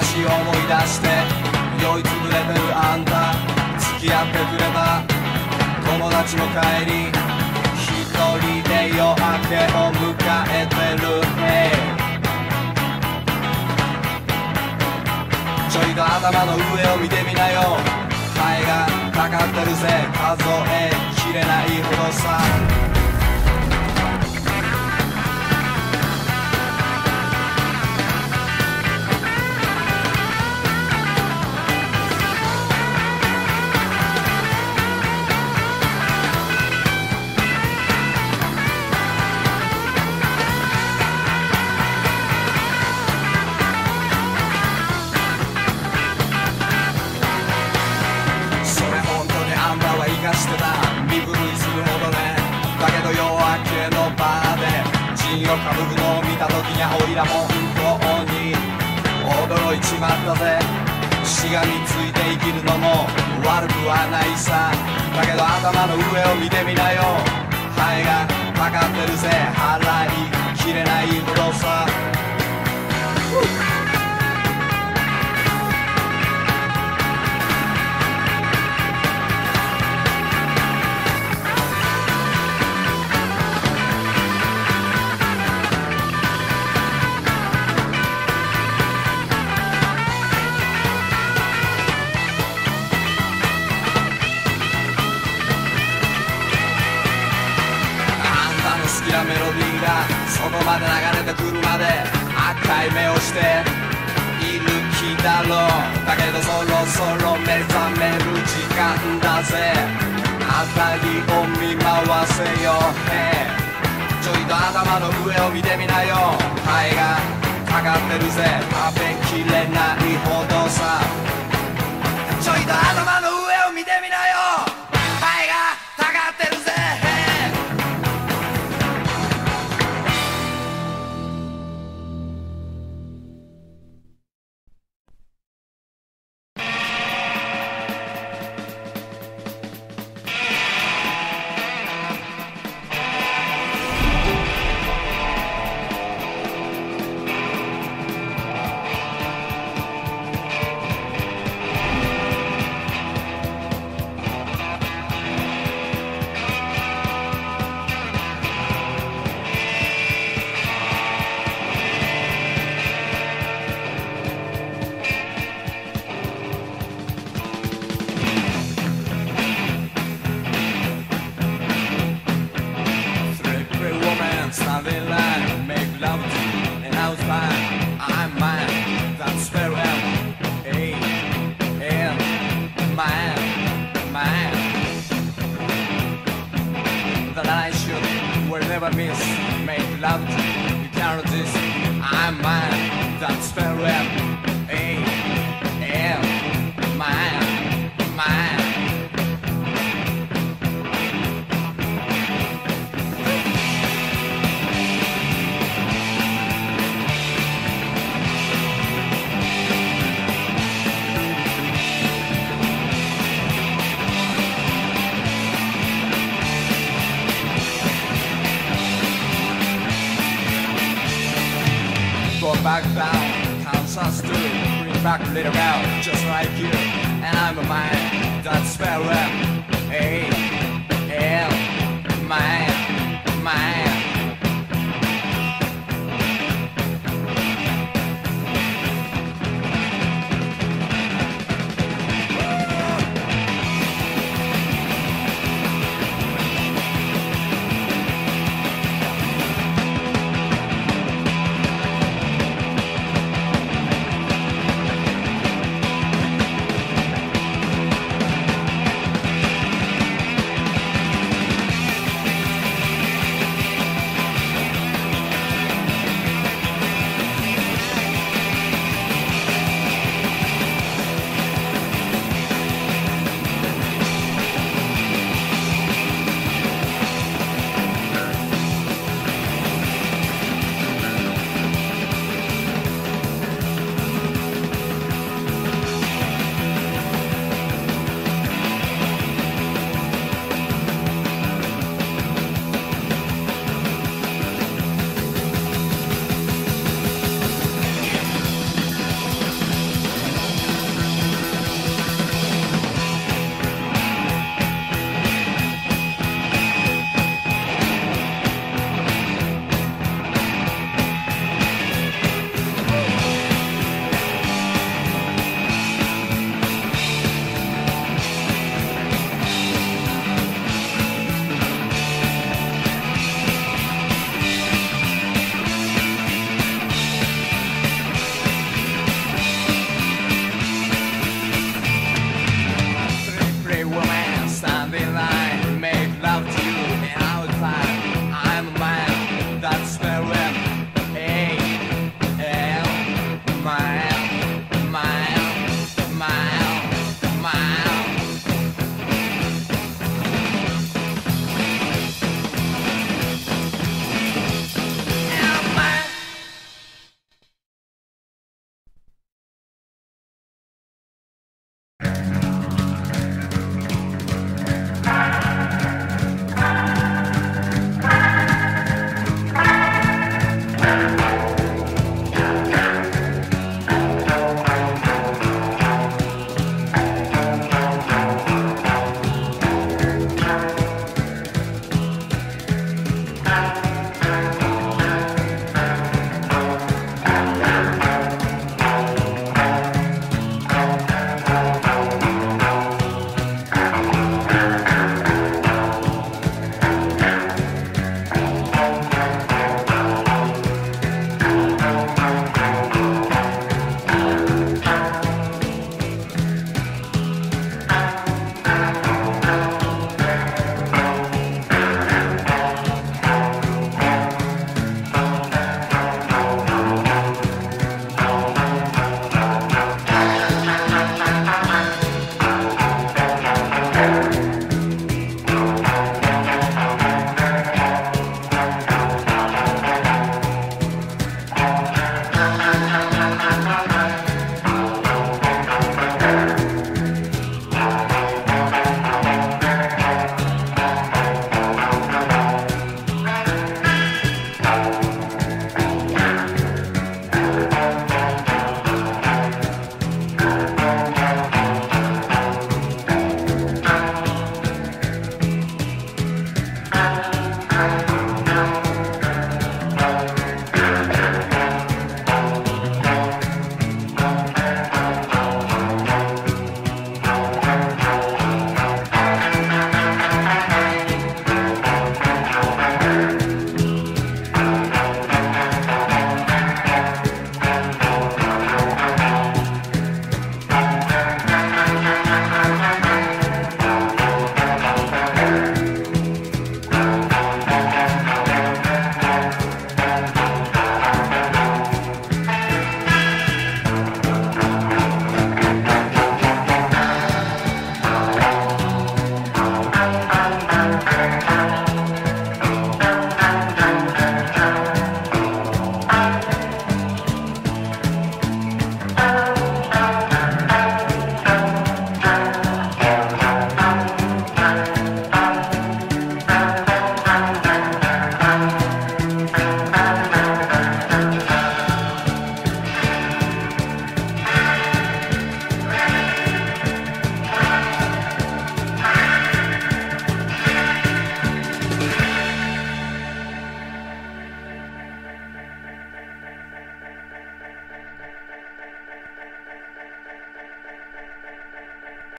昔思い出して酔いつぶれてるあんた付き合ってくれた友達も帰り一人で夜明けを迎えてる。Hey ちょいと頭の上を見てみなよ。ハエがかかってるぜ。数えきれないほどさ。をかぶくのを見た時にゃおいらも本当に驚いちまったぜ。しがみついて生きるのも悪くはないさ。だけど頭の上を見てみなよ。ハエがかかってるぜ。腹い目をしている気だろう。だけどそろそろ目覚める時間だぜ。辺りを見回せよ。へちょいと頭の上を見てみなよ。肺がかかってるぜ。食べきれないほどさ。It's fair calculate around just like you. And I'm a mind that's special.